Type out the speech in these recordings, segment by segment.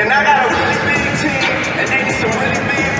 And I got a really big team, and they need some really big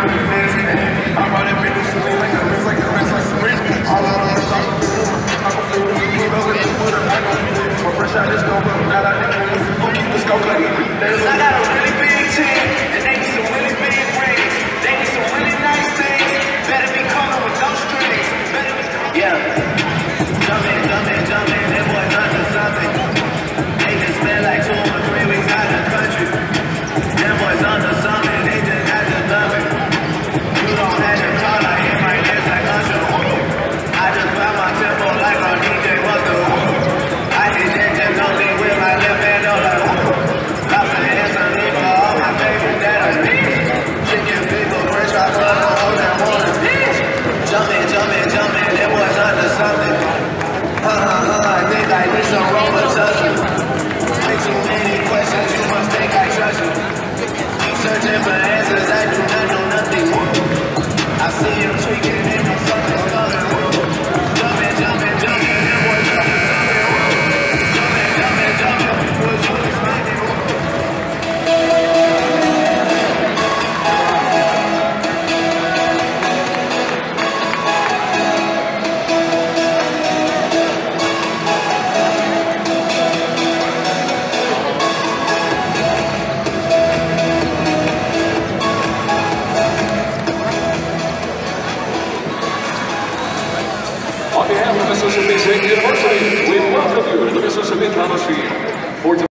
shot, let's go, bro. Not out the case. Who keep the scope like it? like this on roller tussle. Way too many questions, you must think I trust you. Keep searching for answers. State University, we welcome you to the Mississippi Coliseum.